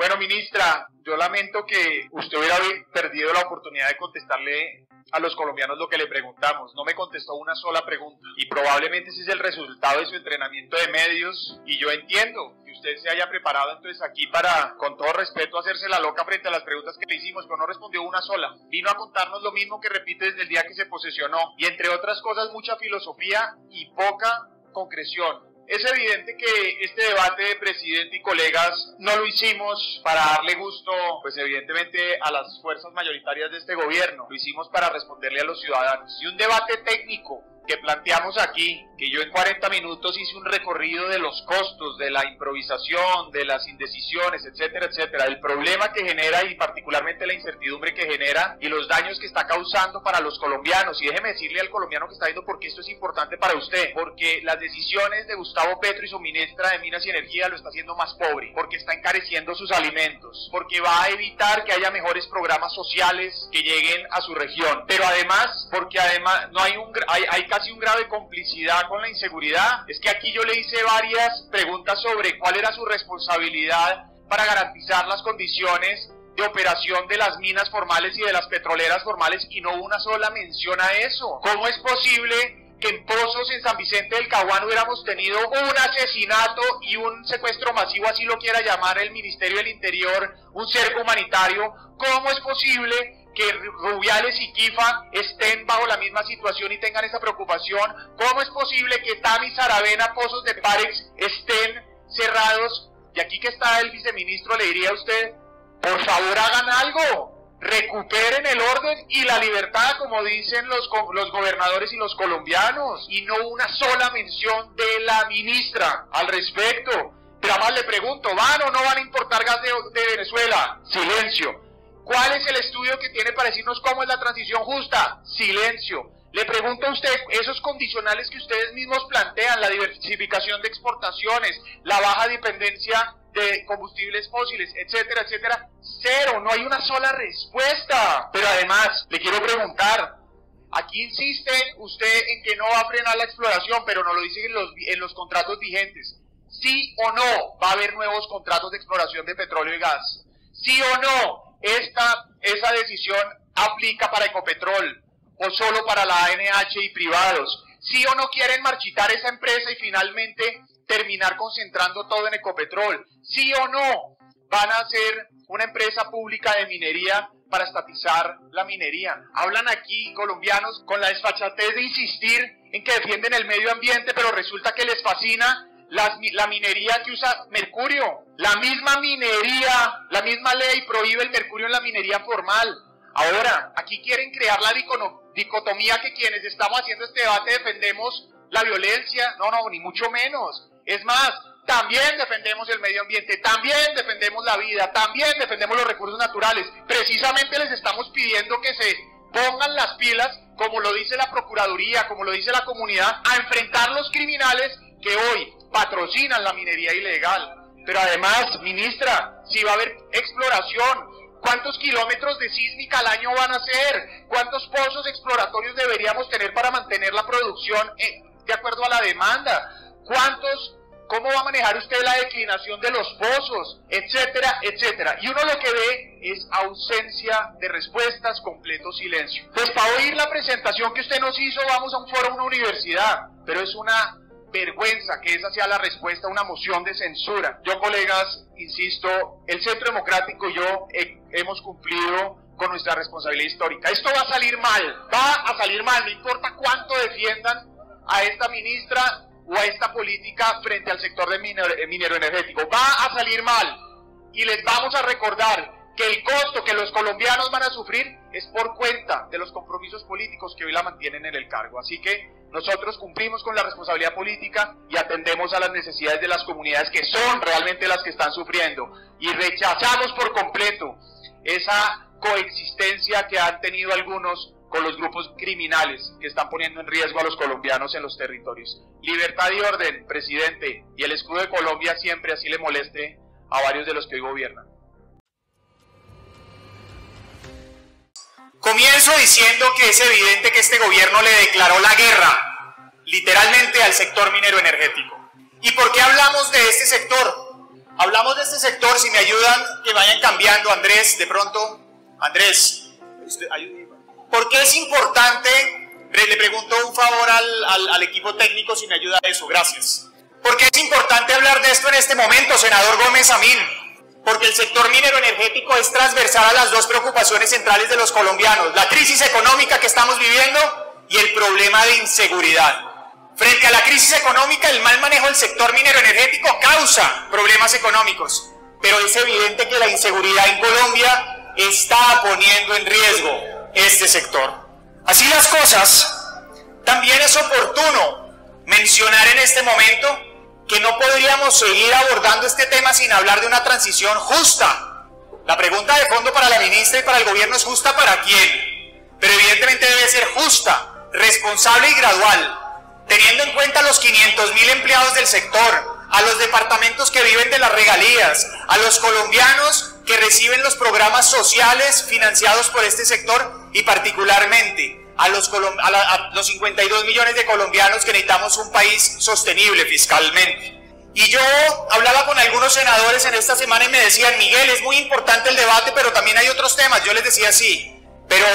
Bueno, ministra, yo lamento que usted hubiera perdido la oportunidad de contestarle a los colombianos lo que le preguntamos. No me contestó una sola pregunta. Y probablemente ese es el resultado de su entrenamiento de medios. Y yo entiendo que usted se haya preparado entonces aquí para, con todo respeto, hacerse la loca frente a las preguntas que le hicimos, pero no respondió una sola. Vino a contarnos lo mismo que repite desde el día que se posesionó. Y entre otras cosas, mucha filosofía y poca concreción. Es evidente que este debate de presidente y colegas no lo hicimos para darle gusto, pues evidentemente a las fuerzas mayoritarias de este gobierno, lo hicimos para responderle a los ciudadanos. Y un debate técnico que planteamos aquí, que yo en 40 minutos hice un recorrido de los costos, de la improvisación, de las indecisiones, etcétera, etcétera, el problema que genera y particularmente la incertidumbre que genera y los daños que está causando para los colombianos. Y déjeme decirle al colombiano que está viendo por qué esto es importante para usted, porque las decisiones de Gustavo Petro y su ministra de Minas y Energía lo está haciendo más pobre, porque está encareciendo sus alimentos, porque va a evitar que haya mejores programas sociales que lleguen a su región, pero además, porque además no hay un hay, hay casi un grave complicidad con la inseguridad. Es que aquí yo le hice varias preguntas sobre cuál era su responsabilidad para garantizar las condiciones de operación de las minas formales y de las petroleras formales y no una sola mención a eso. ¿Cómo es posible que en Pozos, en San Vicente del Caguán, hubiéramos tenido un asesinato y un secuestro masivo, así lo quiera llamar el Ministerio del Interior, un cerco humanitario? ¿Cómo es posible que Rubiales y Kifa estén bajo la misma situación y tengan esa preocupación? ¿Cómo es posible que Tami, Saravena, Pozos de Parex estén cerrados? Y aquí que está el viceministro, le diría a usted, por favor hagan algo, recuperen el orden y la libertad, como dicen los, los gobernadores y los colombianos, y no una sola mención de la ministra al respecto. Pero además le pregunto, ¿van o no van a importar gas de Venezuela? Silencio. ¿Cuál es el estudio que tiene para decirnos cómo es la transición justa? Silencio. Le pregunto a usted, esos condicionales que ustedes mismos plantean, la diversificación de exportaciones, la baja dependencia de combustibles fósiles, etcétera, etcétera, cero, no hay una sola respuesta. Pero además, le quiero preguntar, aquí insiste usted en que no va a frenar la exploración, pero no lo dice en los, en los contratos vigentes. ¿Sí o no va a haber nuevos contratos de exploración de petróleo y gas? ¿Sí o no esta, esa decisión aplica para Ecopetrol o solo para la ANH y privados. ¿Sí o no quieren marchitar esa empresa y finalmente terminar concentrando todo en Ecopetrol? ¿Sí o no van a ser una empresa pública de minería para estatizar la minería? Hablan aquí colombianos con la desfachatez de insistir en que defienden el medio ambiente, pero resulta que les fascina la minería que usa mercurio. La misma minería, la misma ley prohíbe el mercurio en la minería formal. Ahora, aquí quieren crear la dicotomía que quienes estamos haciendo este debate defendemos la violencia. No, no, ni mucho menos. Es más, también defendemos el medio ambiente, también defendemos la vida, también defendemos los recursos naturales. Precisamente les estamos pidiendo que se pongan las pilas, como lo dice la Procuraduría, como lo dice la comunidad, a enfrentar los criminales que hoy patrocinan la minería ilegal. Pero además, ministra, si va a haber exploración, ¿cuántos kilómetros de sísmica al año van a ser? ¿Cuántos pozos exploratorios deberíamos tener para mantener la producción eh, de acuerdo a la demanda? ¿Cuántos ¿Cómo va a manejar usted la declinación de los pozos? Etcétera, etcétera. Y uno lo que ve es ausencia de respuestas, completo silencio. Pues para oír la presentación que usted nos hizo, vamos a un foro, a una universidad. Pero es una vergüenza que esa sea la respuesta a una moción de censura. Yo, colegas, insisto, el Centro Democrático y yo hemos cumplido con nuestra responsabilidad histórica. Esto va a salir mal, va a salir mal, no importa cuánto defiendan a esta ministra o a esta política frente al sector de minero, eh, minero energético. Va a salir mal y les vamos a recordar que el costo que los colombianos van a sufrir es por cuenta de los compromisos políticos que hoy la mantienen en el cargo. Así que nosotros cumplimos con la responsabilidad política y atendemos a las necesidades de las comunidades que son realmente las que están sufriendo. Y rechazamos por completo esa coexistencia que han tenido algunos con los grupos criminales que están poniendo en riesgo a los colombianos en los territorios. Libertad y orden, presidente, y el escudo de Colombia siempre así le moleste a varios de los que hoy gobiernan. Comienzo diciendo que es evidente que este gobierno le declaró la guerra, literalmente, al sector minero energético. ¿Y por qué hablamos de este sector? Hablamos de este sector, si me ayudan, que vayan cambiando, Andrés, de pronto. Andrés, este, ¿por qué es importante? Le pregunto un favor al, al equipo técnico si me ayuda a eso, gracias. ¿Por qué es importante hablar de esto en este momento, senador Gómez Amín? Porque el sector minero energético es transversal a las dos preocupaciones centrales de los colombianos, la crisis económica que estamos viviendo y el problema de inseguridad. Frente a la crisis económica, el mal manejo del sector minero energético causa problemas económicos, pero es evidente que la inseguridad en Colombia está poniendo en riesgo este sector. Así las cosas, también es oportuno mencionar en este momento que no podríamos seguir abordando este tema sin hablar de una transición justa. La pregunta de fondo para la ministra y para el gobierno es justa para quién, pero evidentemente debe ser justa, responsable y gradual, teniendo en cuenta los 500 mil empleados del sector, a los departamentos que viven de las regalías, a los colombianos que reciben los programas sociales financiados por este sector y particularmente a los, a, los 52 millones de colombianos que necesitamos un país sostenible fiscalmente. Y yo hablaba con algunos senadores en esta semana y me decían, Miguel, es muy importante el debate, pero también hay otros temas. Yo les decía, sí, pero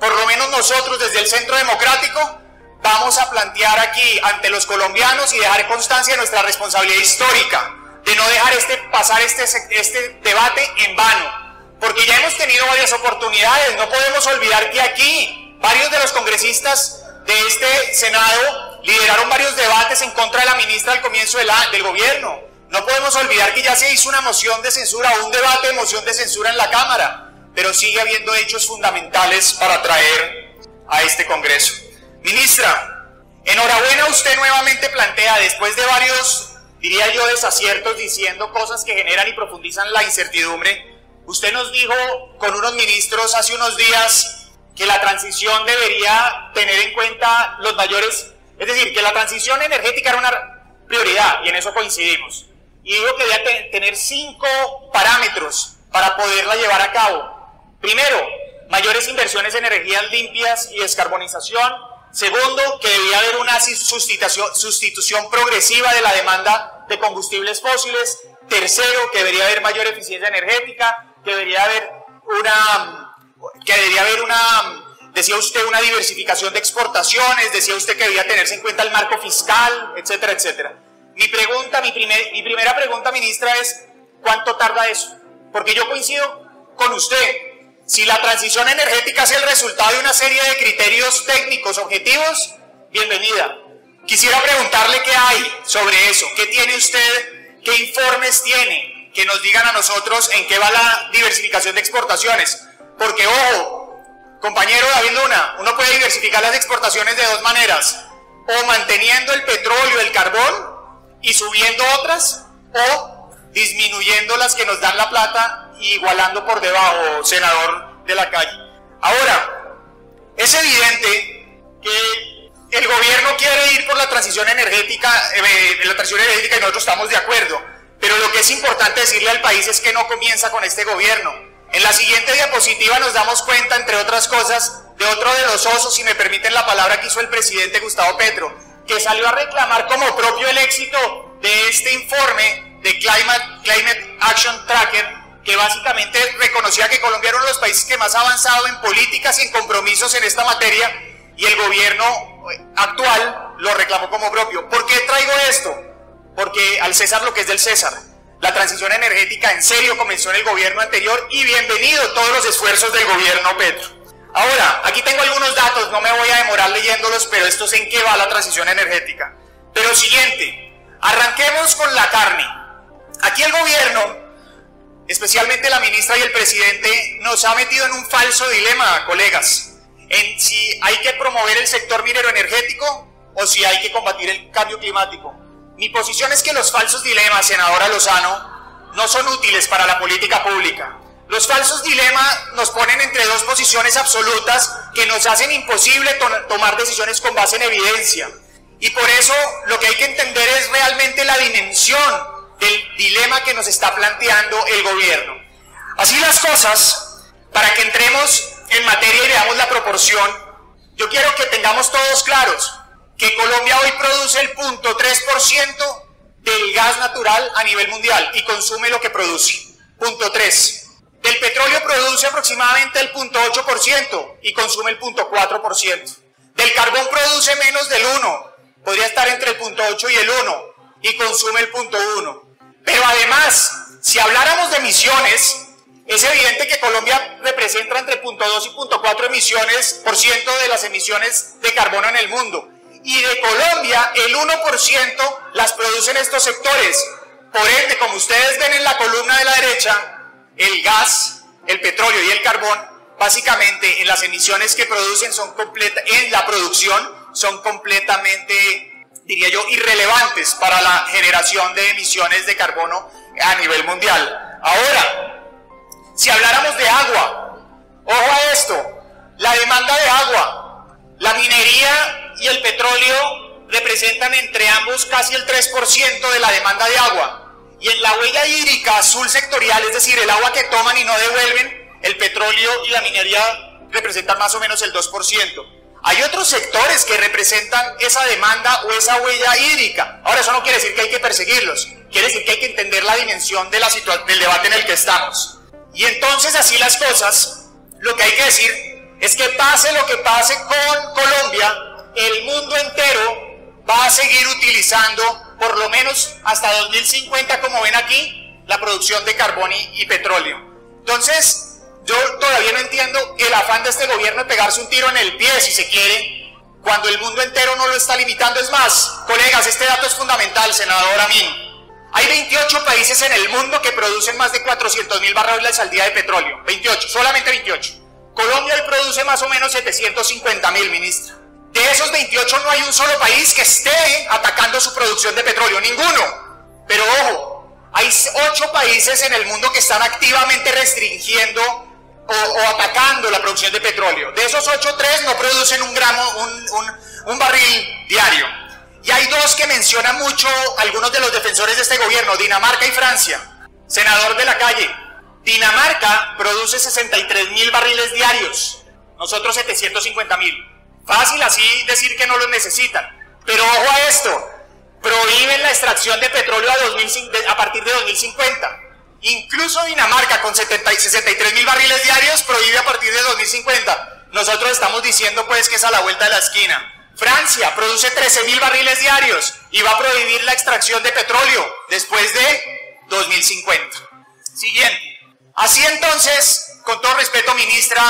por lo menos nosotros desde el Centro Democrático vamos a plantear aquí ante los colombianos y dejar constancia de nuestra responsabilidad histórica, de no dejar este, pasar este, este debate en vano, porque ya hemos tenido varias oportunidades, no podemos olvidar que aquí Varios de los congresistas de este Senado lideraron varios debates en contra de la ministra al comienzo del, gobierno. No podemos olvidar que ya se hizo una moción de censura, un debate de moción de censura en la Cámara, pero sigue habiendo hechos fundamentales para traer a este Congreso. Ministra, enhorabuena usted nuevamente plantea, después de varios, diría yo, desaciertos diciendo cosas que generan y profundizan la incertidumbre, usted nos dijo con unos ministros hace unos días que la transición debería tener en cuenta los mayores, es decir, que la transición energética era una prioridad y en eso coincidimos. Y digo que debía tener cinco parámetros para poderla llevar a cabo. Primero, mayores inversiones en energías limpias y descarbonización. Segundo, que debía haber una sustitución, progresiva de la demanda de combustibles fósiles. Tercero, que debería haber mayor eficiencia energética, que debería haber una que debería haber una, decía usted, una diversificación de exportaciones, decía usted que debía tenerse en cuenta el marco fiscal, etcétera, etcétera. Mi pregunta, mi, mi primera pregunta, ministra, es, ¿cuánto tarda eso? Porque yo coincido con usted. Si la transición energética es el resultado de una serie de criterios técnicos objetivos, bienvenida. Quisiera preguntarle qué hay sobre eso, qué tiene usted, qué informes tiene, que nos digan a nosotros en qué va la diversificación de exportaciones. Porque, ojo, compañero David Luna, uno puede diversificar las exportaciones de dos maneras. O manteniendo el petróleo, el carbón y subiendo otras, o disminuyendo las que nos dan la plata y igualando por debajo, senador de la calle. Ahora, es evidente que el gobierno quiere ir por la transición energética, eh, la transición energética y nosotros estamos de acuerdo. Pero lo que es importante decirle al país es que no comienza con este gobierno. En la siguiente diapositiva nos damos cuenta, entre otras cosas, de otro de los osos, si me permiten la palabra que hizo el presidente Gustavo Petro, que salió a reclamar como propio el éxito de este informe de Climate, Action Tracker, que básicamente reconocía que Colombia era uno de los países que más ha avanzado en políticas y en compromisos en esta materia, y el gobierno eh, actual lo reclamó como propio. ¿Por qué traigo esto? Porque al César lo que es del César. La transición energética en serio comenzó en el gobierno anterior y bienvenido todos los esfuerzos del gobierno Petro. Ahora, aquí tengo algunos datos, no me voy a demorar leyéndolos, pero esto es en qué va la transición energética. Pero siguiente, arranquemos con la carne. Aquí el gobierno, especialmente la ministra y el presidente, nos ha metido en un falso dilema, colegas, en si hay que promover el sector minero energético o si hay que combatir el cambio climático. Mi posición es que los falsos dilemas, senadora Lozano, no son útiles para la política pública. Los falsos dilemas nos ponen entre dos posiciones absolutas que nos hacen imposible tomar decisiones con base en evidencia. Y por eso lo que hay que entender es realmente la dimensión del dilema que nos está planteando el gobierno. Así las cosas, para que entremos en materia y veamos la proporción, yo quiero que tengamos todos claros que Colombia hoy produce el punto 3% del gas natural a nivel mundial y consume lo que produce. Punto 3. Del petróleo produce aproximadamente el 0.8% y consume el 0.4%. Del carbón produce menos del 1, podría estar entre el 0.8 y el 1 y consume el 0.1. Pero además, si habláramos de emisiones, es evidente que Colombia representa entre 0.2 y 0.4 emisiones por ciento de las emisiones de carbono en el mundo. Y de Colombia, el 1% las producen estos sectores. Por ende, como ustedes ven en la columna de la derecha, el gas, el petróleo y el carbón, básicamente en las emisiones que producen son completa, en la producción son completamente, diría yo, irrelevantes para la generación de emisiones de carbono a nivel mundial. Ahora, si habláramos de agua, ojo a esto, la demanda de agua, y el petróleo representan entre ambos casi el 3% de la demanda de agua. Y en la huella hídrica azul sectorial, es decir, el agua que toman y no devuelven, el petróleo y la minería representan más o menos el 2%. Hay otros sectores que representan esa demanda o esa huella hídrica. Ahora, eso no quiere decir que hay que perseguirlos, quiere decir que hay que entender la dimensión de la del debate en el que estamos. Y entonces, así las cosas, lo que hay que decir es que pase lo que pase con Colombia, el mundo entero va a seguir utilizando por lo menos hasta 2050, como ven aquí, la producción de carbón y, petróleo. Entonces, yo todavía no entiendo el afán de este gobierno de pegarse un tiro en el pie, si se quiere, cuando el mundo entero no lo está limitando. Es más, colegas, este dato es fundamental, senador Amin. Hay 28 países en el mundo que producen más de 400 mil barriles al día de petróleo. 28, solamente 28. Colombia hoy produce más o menos 750 mil, ministra. De esos 28 no hay un solo país que esté atacando su producción de petróleo, ninguno. Pero ojo, hay 8 países en el mundo que están activamente restringiendo o, atacando la producción de petróleo. De esos 8, 3 no producen un gramo, un, un barril diario. Y hay dos que mencionan mucho algunos de los defensores de este gobierno, Dinamarca y Francia. Senador de la calle, Dinamarca produce 63 mil barriles diarios, nosotros 750 mil. Fácil así decir que no lo necesitan. Pero ojo a esto, prohíben la extracción de petróleo a, a partir de 2050. Incluso Dinamarca con 70, 63 mil barriles diarios prohíbe a partir de 2050. Nosotros estamos diciendo pues que es a la vuelta de la esquina. Francia produce 13 mil barriles diarios y va a prohibir la extracción de petróleo después de 2050. Siguiente. Así entonces, con todo respeto, ministra,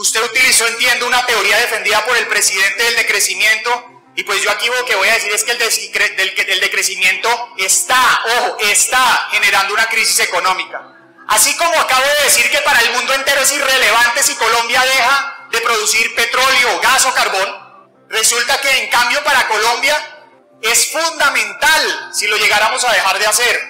Usted utilizó, entiendo, una teoría defendida por el presidente del decrecimiento y pues yo aquí lo que voy a decir es que el, decrecimiento está, ojo, está generando una crisis económica. Así como acabo de decir que para el mundo entero es irrelevante si Colombia deja de producir petróleo, gas o carbón, resulta que en cambio para Colombia es fundamental si lo llegáramos a dejar de hacer.